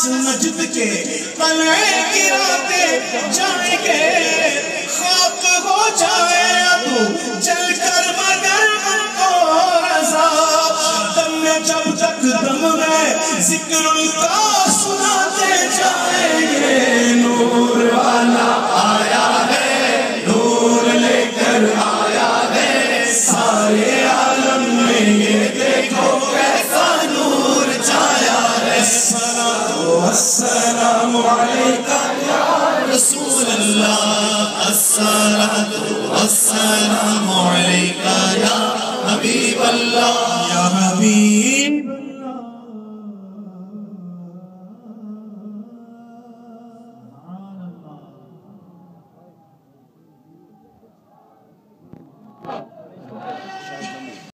اس مجد کے پلے گراتے جائیں گے۔ خاک ہو جائے اب، جل کر مگر ان کو رضا۔ دم میں جب تک دم ہے ذکر ان کا سن السلام عليك يا رسول الله الصلاة والسلام عليك يا حبيب الله يا حبيب